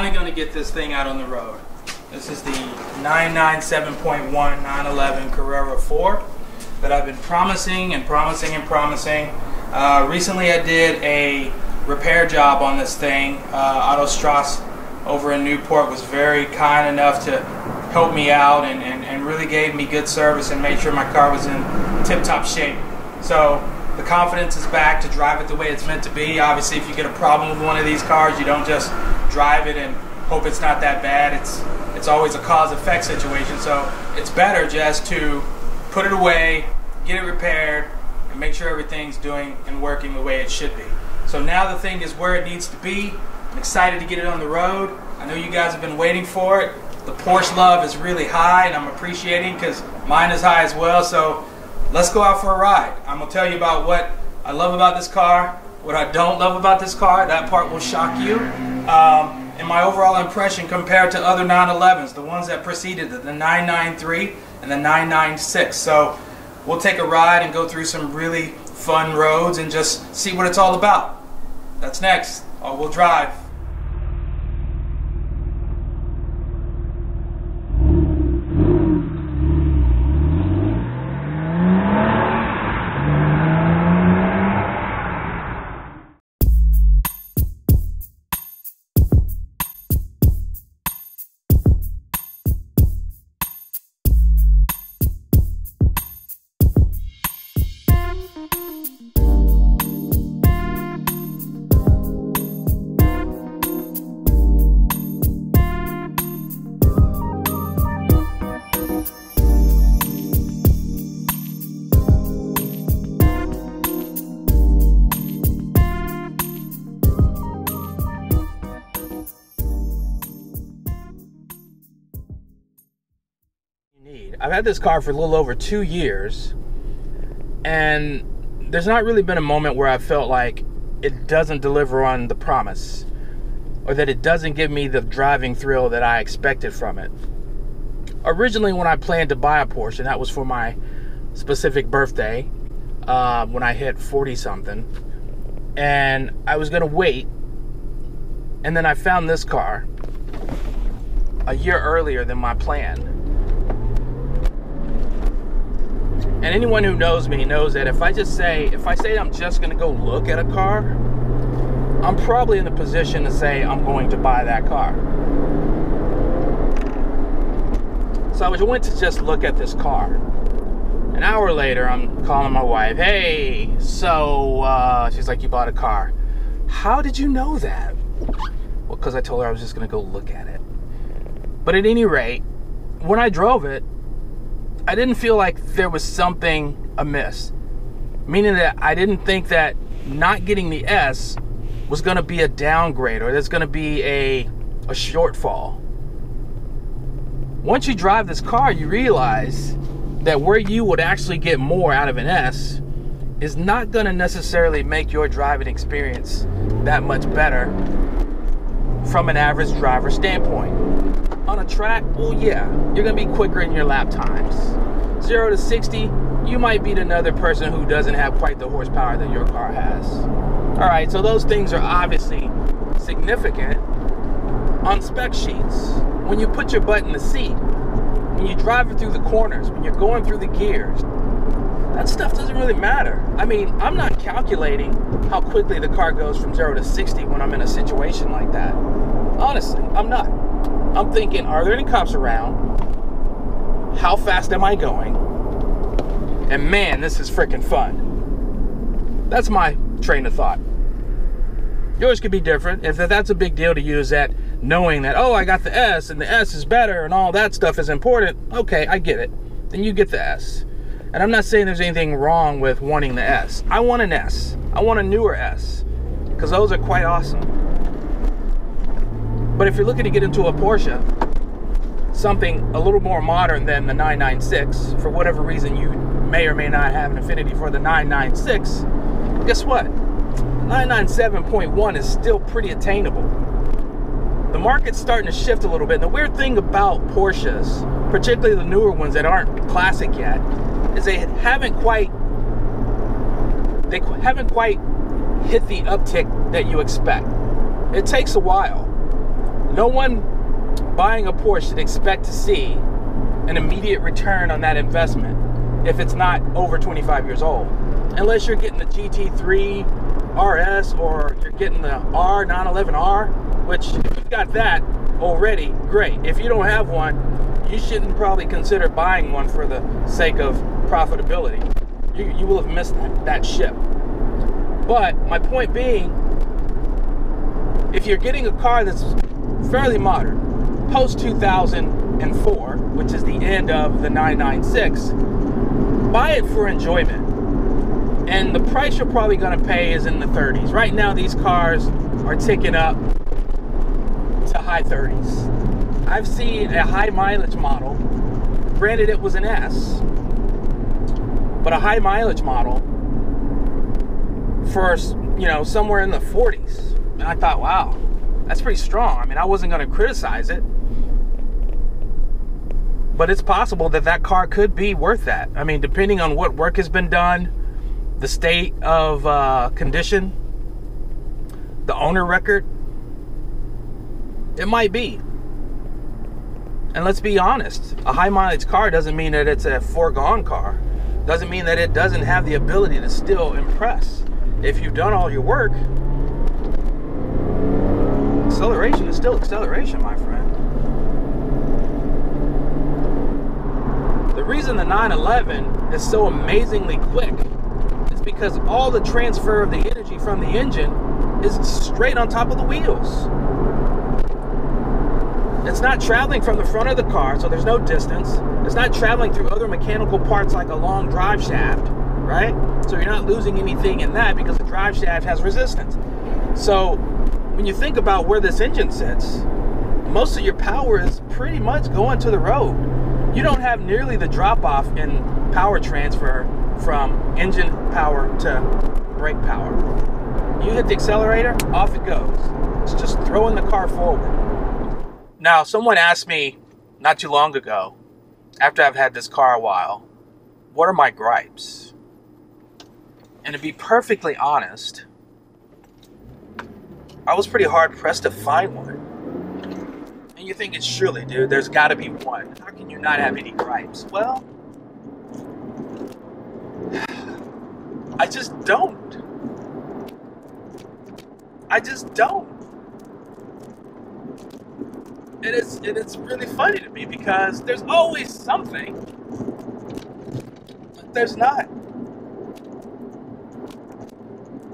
finally going to get this thing out on the road. This is the 997.1 911 Carrera 4 that I've been promising and promising and promising. Uh, recently I did a repair job on this thing. Uh, Auto Strauss over in Newport was very kind enough to help me out and, and, and really gave me good service and made sure my car was in tip-top shape. So the confidence is back to drive it the way it's meant to be. Obviously, if you get a problem with one of these cars, you don't just drive it and hope it's not that bad. It's it's always a cause-effect situation. So it's better just to put it away, get it repaired, and make sure everything's doing and working the way it should be. So now the thing is where it needs to be. I'm excited to get it on the road. I know you guys have been waiting for it. The Porsche love is really high, and I'm appreciating because mine is high as well. So let's go out for a ride. I'm gonna tell you about what I love about this car, what I don't love about this car. That part will shock you. Um, and my overall impression compared to other 911s, the ones that preceded it, the 993 and the 996. So we'll take a ride and go through some really fun roads and just see what it's all about. That's next. All-We'll Drive. Had this car for a little over two years, and there's not really been a moment where I felt like it doesn't deliver on the promise or that it doesn't give me the driving thrill that I expected from it. Originally, when I planned to buy a Porsche, and that was for my specific birthday uh, when I hit 40 something, and I was to wait, and then I found this car a year earlier than my plan And anyone who knows me knows that if I just say, if I say I'm just going to go look at a car, I'm probably in the position to say I'm going to buy that car. So I went to just look at this car. An hour later, I'm calling my wife. Hey, so uh, she's like, you bought a car. How did you know that? Well, because I told her I was just going to go look at it. But at any rate, when I drove it, I didn't feel like there was something amiss. Meaning that I didn't think that not getting the S was going to be a downgrade or there's going to be a, a shortfall. Once you drive this car, you realize that where you would actually get more out of an S is not going to necessarily make your driving experience that much better from an average driver standpoint. On a track, well, yeah, you're gonna be quicker in your lap times. Zero to 60, you might beat another person who doesn't have quite the horsepower that your car has. All right, so those things are obviously significant on spec sheets. When you put your butt in the seat, when you drive it through the corners, when you're going through the gears, that stuff doesn't really matter. I mean, I'm not calculating how quickly the car goes from zero to 60 when I'm in a situation like that. Honestly, I'm not. I'm thinking, are there any cops around? How fast am I going? And man, this is freaking fun. That's my train of thought. Yours could be different. If that's a big deal to you, is that knowing that, oh, I got the S and the S is better and all that stuff is important, okay, I get it. Then you get the S. And I'm not saying there's anything wrong with wanting the S. I want an S. I want a newer S because those are quite awesome. But if you're looking to get into a Porsche, something a little more modern than the 996, for whatever reason you may or may not have an affinity for the 996, guess what? 997.1 is still pretty attainable. The market's starting to shift a little bit. And the weird thing about Porsches, particularly the newer ones that aren't classic yet, is they haven't quite they haven't quite hit the uptick that you expect. It takes a while. No one buying a Porsche should expect to see an immediate return on that investment if it's not over 25 years old. Unless you're getting the GT3 RS or you're getting the R911R, which if you've got that already, great. If you don't have one, you shouldn't probably consider buying one for the sake of profitability. You, you will have missed that, that ship. But my point being, if you're getting a car that's fairly modern, post 2004, which is the end of the 996, buy it for enjoyment. And the price you're probably going to pay is in the 30s. Right now, these cars are ticking up to high 30s. I've seen a high mileage model. Granted, it was an S, but a high mileage model for you know somewhere in the 40s. And I thought, wow, that's pretty strong. I mean, I wasn't going to criticize it, but it's possible that that car could be worth that. I mean, depending on what work has been done, the state of uh, condition, the owner record, it might be. And let's be honest, a high mileage car doesn't mean that it's a foregone car. Doesn't mean that it doesn't have the ability to still impress. If you've done all your work, acceleration is still acceleration, my friend. The reason the 911 is so amazingly quick is because all the transfer of the energy from the engine is straight on top of the wheels. It's not traveling from the front of the car, so there's no distance. It's not traveling through other mechanical parts like a long drive shaft, right? So you're not losing anything in that because the drive shaft has resistance. So when you think about where this engine sits, most of your power is pretty much going to the road. You don't have nearly the drop off in power transfer from engine power to brake power. You hit the accelerator, off it goes. It's just throwing the car forward. Now, someone asked me not too long ago, after I've had this car a while, what are my gripes? And to be perfectly honest, I was pretty hard pressed to find one. And you think it's surely, dude, there's got to be one. How can you not have any gripes? Well, I just don't. I just don't. And it's and it's really funny to me because there's always something. But there's not.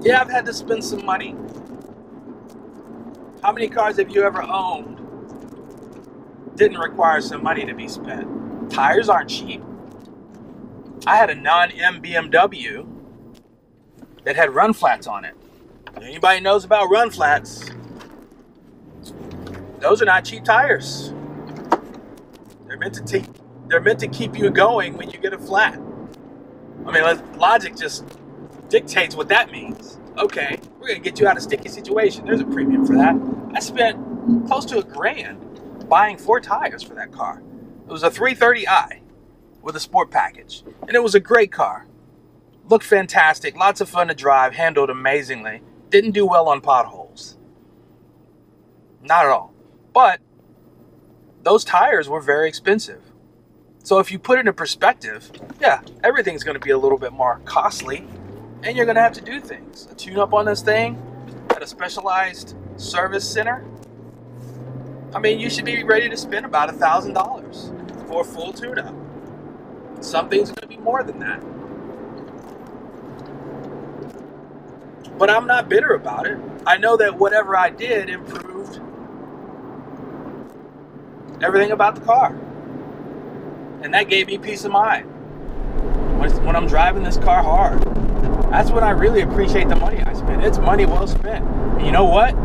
Yeah, I've had to spend some money. How many cars have you ever owned didn't require some money to be spent? Tires aren't cheap. I had a non-M BMW that had run flats on it. Anybody knows about run flats? Those are not cheap tires. They're meant to take. They're meant to keep you going when you get a flat. I mean, logic just dictates what that means. Okay, we're gonna get you out of sticky situation. There's a premium for that. I spent close to a grand buying four tires for that car. It was a 330i with a sport package, and it was a great car. Looked fantastic, lots of fun to drive, handled amazingly. Didn't do well on potholes. Not at all. But those tires were very expensive. So if you put it in perspective, yeah, everything's going to be a little bit more costly and you're going to have to do things. A tune up on this thing at a specialized service center. I mean, you should be ready to spend about a $1,000 for a full tune up. Something's going to be more than that. But I'm not bitter about it. I know that whatever I did improved everything about the car. And that gave me peace of mind. When, I'm driving this car hard, that's when I really appreciate the money I spend. It's money well spent. And you know what?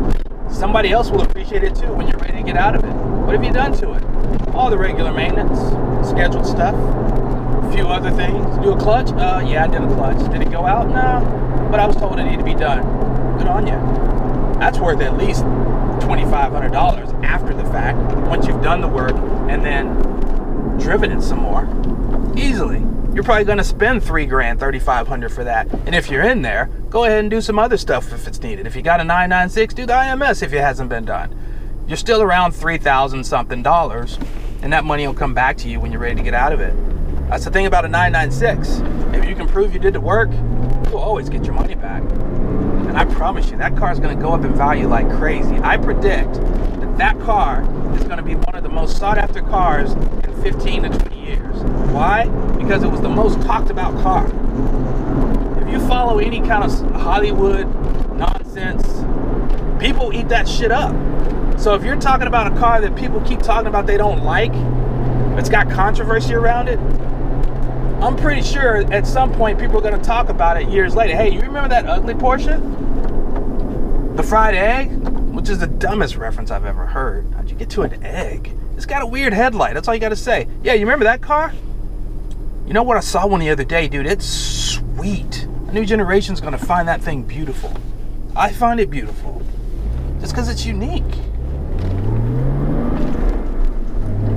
Somebody else will appreciate it too when you're ready to get out of it. What have you done to it? All the regular maintenance, scheduled stuff, a few other things. Do a clutch? Uh, yeah, I did a clutch. Did it go out? No, but I was told it needed to be done. Good on you. That's worth at least $2,500 after the fact, once you've done the work and then driven it some more. Easily. You're probably going to spend three grand, 3500 for that. And if you're in there, go ahead and do some other stuff if it's needed. If you got a 996, do the IMS if it hasn't been done. you're still around 3000 something dollars, and that money will come back to you when you're ready to get out of it. That's the thing about a 996. If you can prove you did the work, you'll always get your money back. And I promise you, that car is going to go up in value like crazy. I predict that that car is going to be one of the most sought after cars 15 to 20 years. Why? Because it was the most talked about car. If you follow any kind of Hollywood nonsense, people eat that shit up. So if you're talking about a car that people keep talking about they don't like, it's got controversy around it, I'm pretty sure at some point people are going to talk about it years later. Hey, you remember that ugly Porsche? The fried egg? Which is the dumbest reference I've ever heard. How'd you get to an egg? It's got a weird headlight. That's all you got to say. Yeah, you remember that car? You know what? I saw one the other day, dude. It's sweet. A new generation's going to find that thing beautiful. I find it beautiful just because it's unique.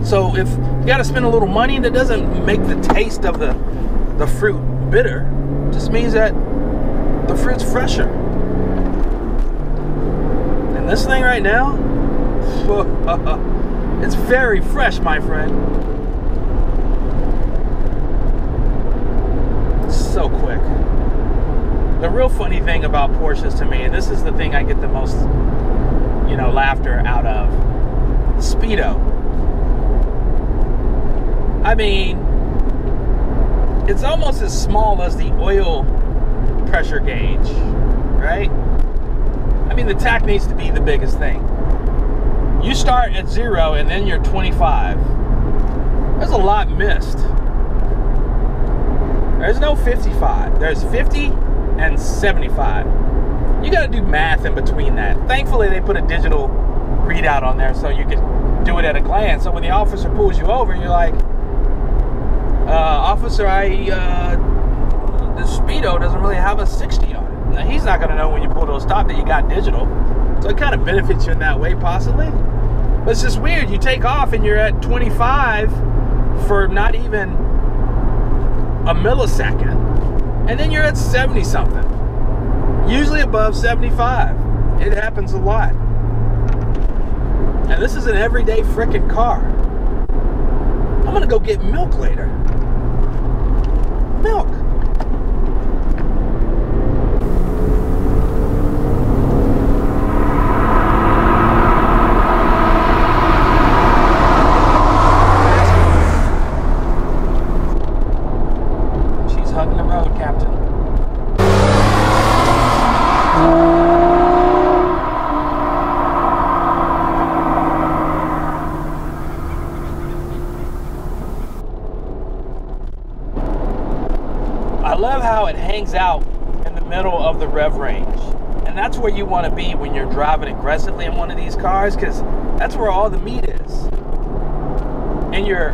So if you got to spend a little money, and that doesn't make the taste of the the fruit bitter. Just means that the fruit's fresher. And this thing right now, uh, it's very fresh, my friend. So quick. The real funny thing about Porsches to me, and this is the thing I get the most, you know, laughter out of, speedo. I mean, it's almost as small as the oil pressure gauge, right? I mean, the tach needs to be the biggest thing. You start at zero and then you're 25. There's a lot missed. There's no 55. There's 50 and 75. You got to do math in between that. Thankfully, they put a digital readout on there so you can do it at a glance. So when the officer pulls you over, you're like, uh, officer, I uh, the speedo doesn't really have a 60 on it. Now, he's not going to know when you pull to a stop that you got digital, so it kind of benefits you in that way, possibly. It's just weird. You take off and you're at 25 for not even a millisecond, and then you're at 70 something. Usually above 75. It happens a lot. And this is an everyday freaking car. I'm gonna go get milk later milk. She's hugging the road, Captain. how it hangs out in the middle of the rev range. And that's where you want to be when you're driving aggressively in one of these cars because that's where all the meat is. And your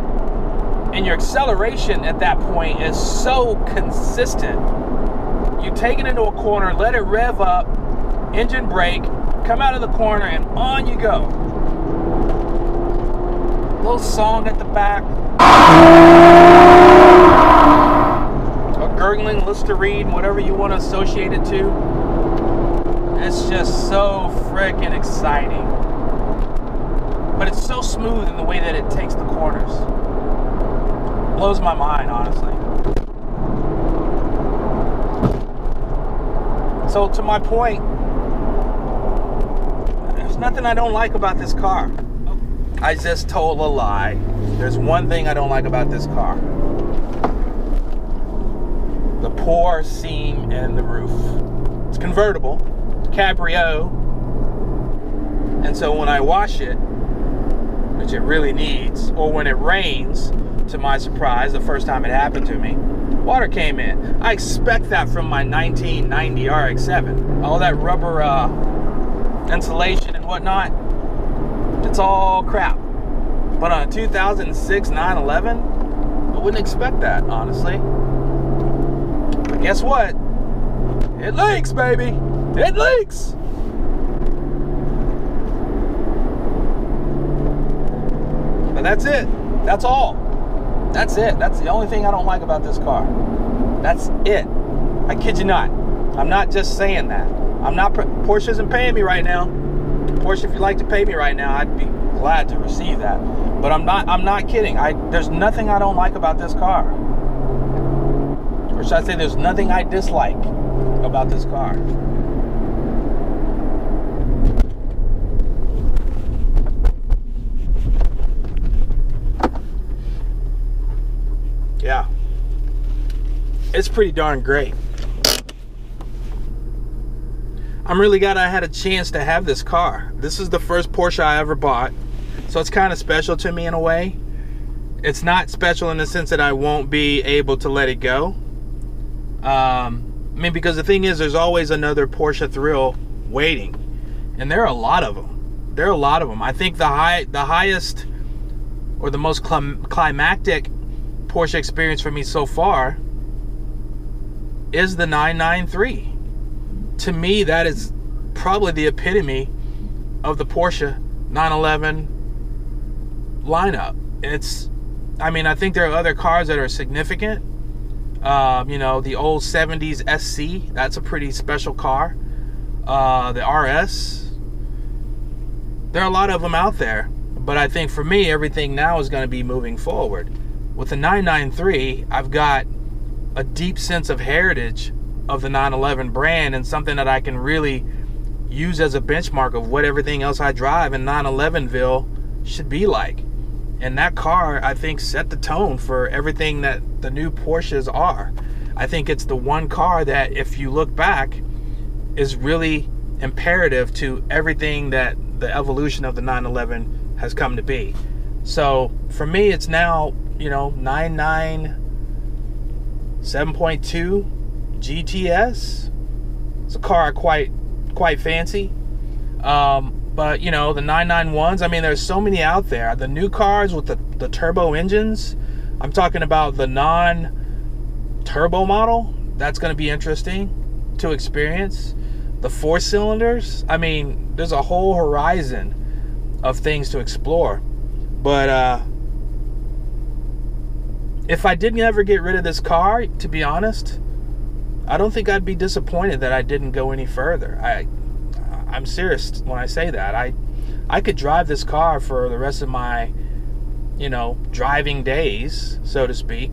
and your acceleration at that point is so consistent. You take it into a corner, let it rev up, engine brake, come out of the corner, and on you go. Little song at the back A gurgling Listerine, whatever you want to associate it to. It's just so freaking exciting. But it's so smooth in the way that it takes the corners. Blows my mind, honestly. So, to my point, there's nothing I don't like about this car. I just told a lie. There's one thing I don't like about this car the poor seam in the roof. It's convertible, cabrio, and so when I wash it, which it really needs, or when it rains, to my surprise, the first time it happened to me, water came in. I expect that from my 1990 RX-7. All that rubber uh, insulation and whatnot, it's all crap. But on a 2006 911, I wouldn't expect that, honestly But guess what? It leaks, baby. It leaks. And that's it. That's all. That's it. That's the only thing I don't like about this car. That's it. I kid you not. I'm not just saying that. I'm not. Porsche isn't paying me right now. Porsche, if you'd like to pay me right now, I'd be glad to receive that. But I'm not. I'm not kidding. I there's nothing I don't like about this car, or should I say, there's nothing I dislike about this car. Yeah, it's pretty darn great. I'm really glad I had a chance to have this car. This is the first Porsche I ever bought, so it's kind of special to me in a way. It's not special in the sense that I won't be able to let it go. Um, I mean, because the thing is, there's always another Porsche thrill waiting, and there are a lot of them. There are a lot of them. I think the high, the highest, or the most clim- climactic Porsche experience for me so far is the 993 to me, that is probably the epitome of the Porsche 911 lineup. It's, I mean, I think there are other cars that are significant. Um, you know, the old 70s SC, that's a pretty special car. Uh, the RS, there are a lot of them out there. But I think for me, everything now is going to be moving forward. With the 993, I've got a deep sense of heritage of the 911 brand and something that I can really use as a benchmark of what everything else I drive in 911ville should be like. And that car, I think, set the tone for everything that the new Porsches are. I think it's the one car that, if you look back, is really imperative to everything that the evolution of the 911 has come to be. So for me, it's now, you know, 99, 7.2 GTS. It's a car quite quite fancy. Um, but you know the 991s. I mean, there's so many out there. The new cars with the the turbo engines. I'm talking about the non-turbo model. That's going to be interesting to experience. The four cylinders. I mean, there's a whole horizon of things to explore. But uh, if I didn't ever get rid of this car, to be honest, I don't think I'd be disappointed that I didn't go any further. I I'm serious when I say that. I I could drive this car for the rest of my you know, driving days, so to speak,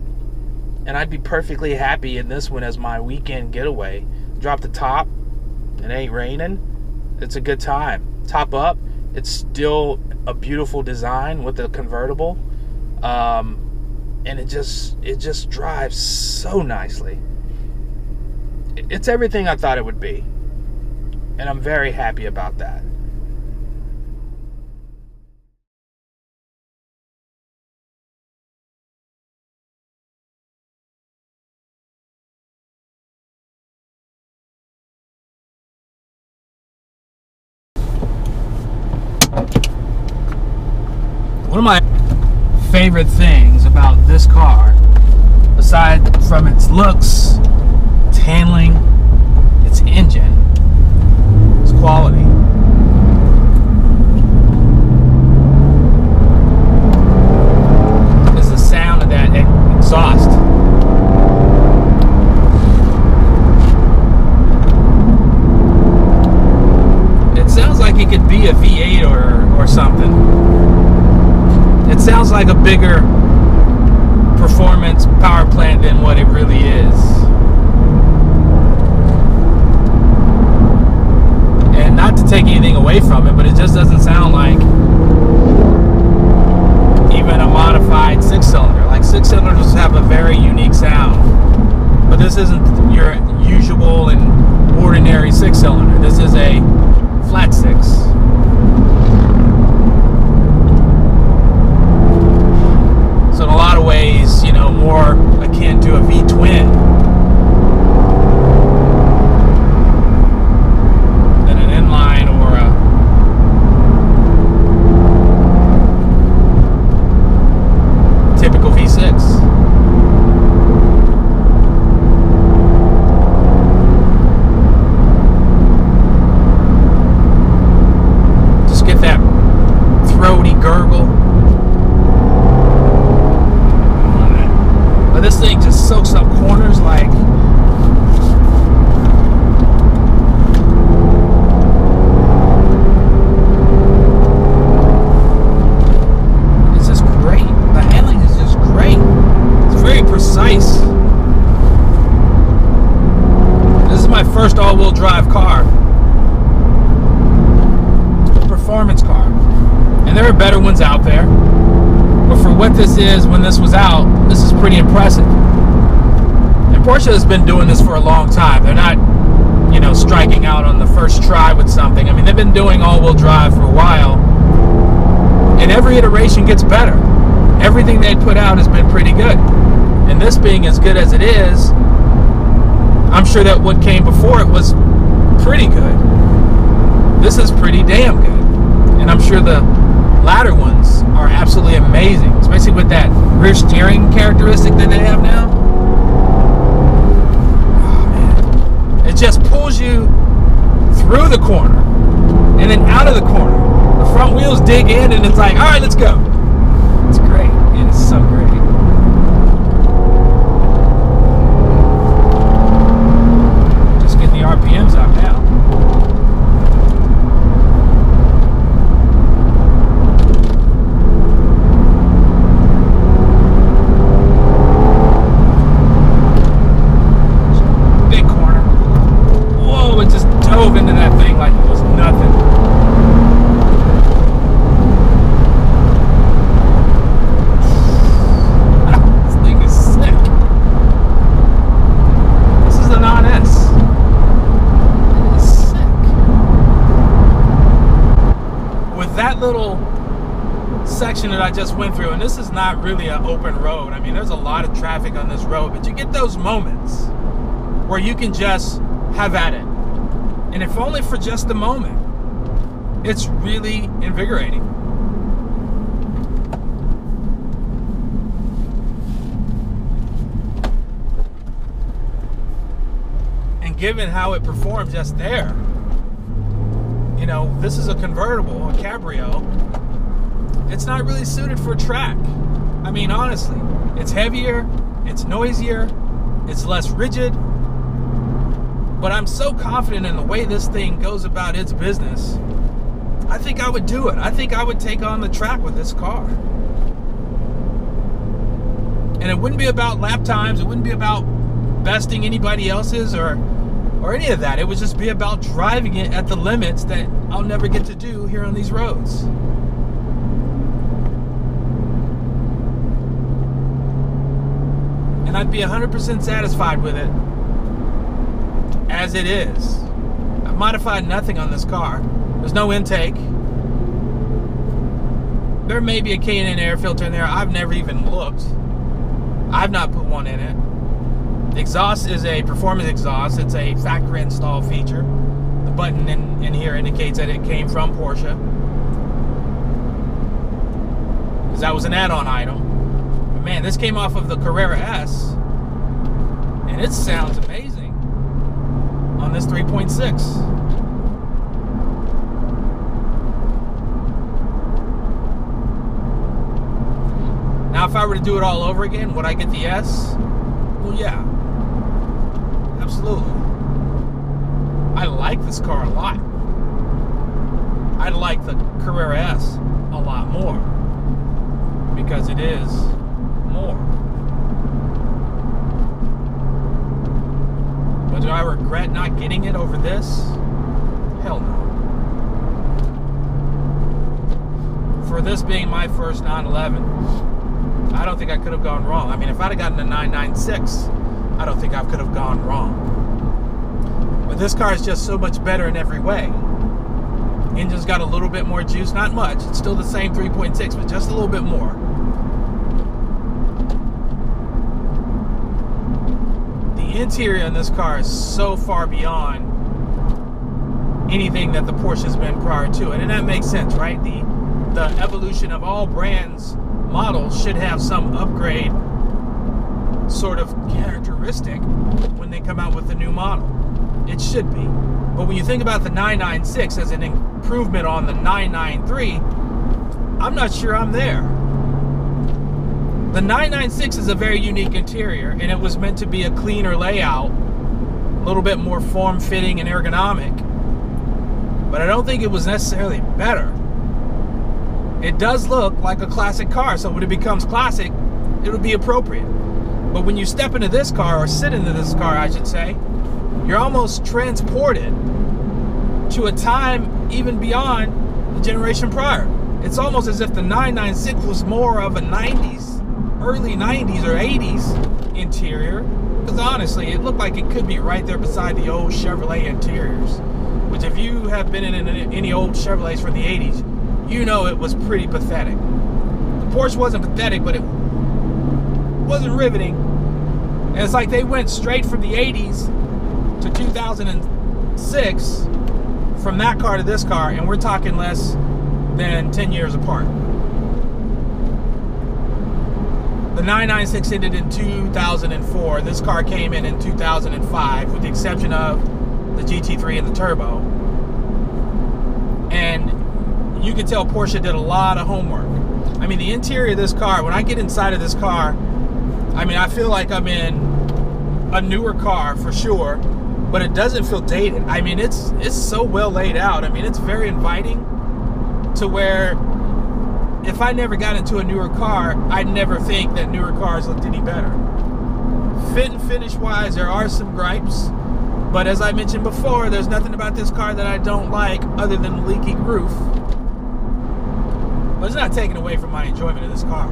and I'd be perfectly happy in this one as my weekend getaway. Drop the top, it ain't raining. It's a good time. Top up, it's still a beautiful design with the convertible. Um, and it just it just drives so nicely it's everything I thought it would be. And I'm very happy about that. One of my favorite things about this car, aside from its looks its handling, its engine, its quality. Is the sound of that exhaust. It sounds like it could be a V8 or, or something. It sounds like a bigger pretty impressive. And Porsche has been doing this for a long time. They're not, you know, striking out on the first try with something. I mean, they've been doing all-wheel drive for a while. And every iteration gets better. Everything they put out has been pretty good. And this being as good as it is, I'm sure that what came before it was pretty good. This is pretty damn good. And I'm sure the latter ones are absolutely amazing, especially with that rear steering characteristic that they have now. Oh. It just pulls you through the corner and then out of the corner. The front wheels dig in and it's like, all right, let's go. It's great. It is so great. Just getting the RPMs out now. Big corner. Whoa, it just dove into that thing like it was nothing. this thing is sick. This is the non-S. It is sick. With that little section that I just went through, and this is not really an open road. I mean, there's a lot of traffic on this road, but you get those moments where you can just have at it. And if only for just a moment, it's really invigorating. And given how it performed just there, you know, this is a convertible, a cabrio. It's not really suited for track. I mean, honestly, it's heavier, it's noisier, it's less rigid. But I'm so confident in the way this thing goes about its business. I think I would do it. I think I would take on the track with this car. And it wouldn't be about lap times, it wouldn't be about besting anybody else's or or any of that. It would just be about driving it at the limits that I'll never get to do here on these roads. I'd be 100% satisfied with it as it is. I've modified nothing on this car. There's no intake. There may be a K&N air filter in there. I've never even looked. I've not put one in it. The exhaust is a performance exhaust. It's a factory install feature. The button in, in here indicates that it came from Porsche. Because that was an add-on item. Man, this came off of the Carrera S. And it sounds amazing on this 3.6. Now, if I were to do it all over again, would I get the S? Well, yeah. Absolutely. I like this car a lot. I like the Carrera S a lot more because it is more. But do I regret not getting it over this? Hell no. For this being my first 911, I don't think I could have gone wrong. I mean, if I'd have gotten a 996, I don't think I could have gone wrong. But this car is just so much better in every way. Engine's got a little bit more juice, not much. It's still the same 3.6, but just a little bit more. Interior in this car is so far beyond anything that the Porsche has been prior to it. And that makes sense, right? The the evolution of all brands models should have some upgrade sort of characteristic when they come out with a new model. It should be. But when you think about the 996 as an improvement on the 993, I'm not sure I'm there. The 996 is a very unique interior, and it was meant to be a cleaner layout, a little bit more form-fitting and ergonomic. But I don't think it was necessarily better. It does look like a classic car, so when it becomes classic, it would be appropriate. But when you step into this car, or sit into this car, I should say, you're almost transported to a time even beyond the generation prior. it's almost as if the 996 was more of a 90s, early 90s or 80s interior. Because honestly, it looked like it could be right there beside the old Chevrolet interiors. Which, if you have been in any old Chevrolets from the 80s, you know it was pretty pathetic. The Porsche wasn't pathetic, but it wasn't riveting. And it's like they went straight from the 80s to 2006 from that car to this car, and we're talking less than 10 years apart. The 996 ended in 2004. This car came in in 2005, with the exception of the GT3 and the turbo. And you can tell Porsche did a lot of homework. I mean, the interior of this car, when I get inside of this car, I mean, I feel like I'm in a newer car for sure, but it doesn't feel dated. I mean, it's it's so well laid out. I mean, it's very inviting to where if I never got into a newer car, I'd never think that newer cars looked any better. Fit and finish wise, there are some gripes, but as I mentioned before, there's nothing about this car that I don't like other than the leaking roof. But it's not taken away from my enjoyment of this car.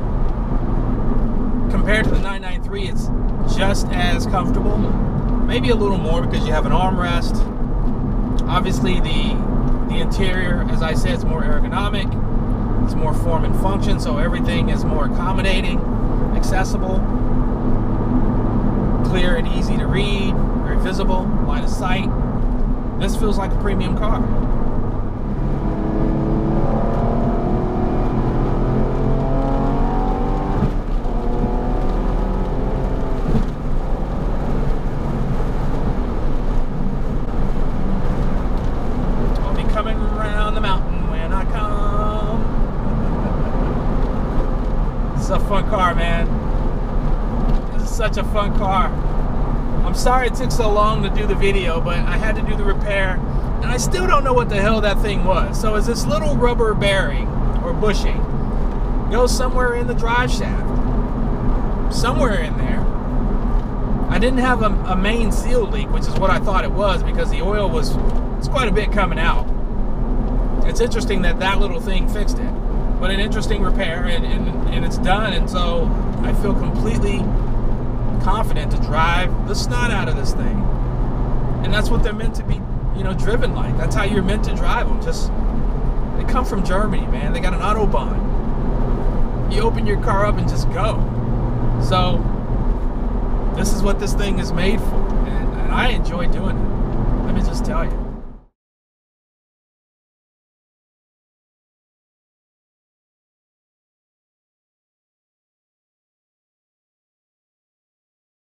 Compared to the 993, it's just as comfortable. Maybe a little more because you have an armrest. Obviously, the the interior, as I said, is more ergonomic. It's more form and function, so everything is more accommodating, accessible, clear and easy to read, very visible, line of sight. This feels like a premium car. a fun car, man. Car. I'm sorry it took so long to do the video, but I had to do the repair, and I still don't know what the hell that thing was. So is this little rubber bearing or bushing goes somewhere in the drive shaft, somewhere in there. I didn't have a, a main seal leak, which is what I thought it was because the oil was it's quite a bit coming out. It's interesting that that little thing fixed it but an interesting repair and, and, and it's done and so I feel completely confident to drive the snot out of this thing. And that's what they're meant to be you know driven like. That's how you're meant to drive them just they come from Germany man. They got an autobahn. You open your car up and just go. So this is what this thing is made for and, and I enjoy doing it. Let me just tell you